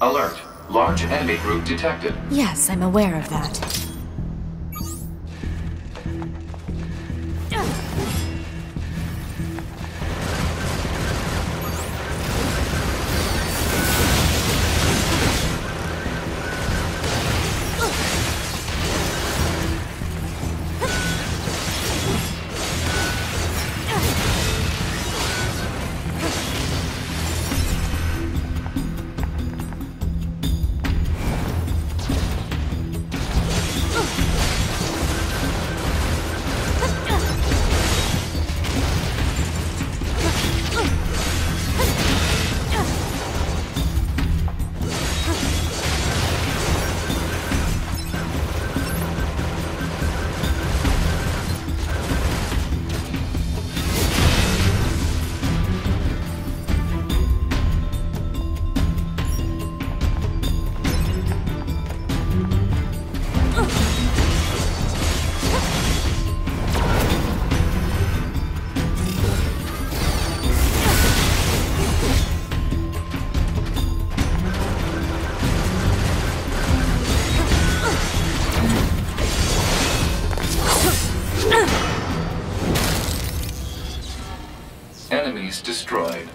Alert. Large enemy group detected. Yes, I'm aware of that. Enemies destroyed.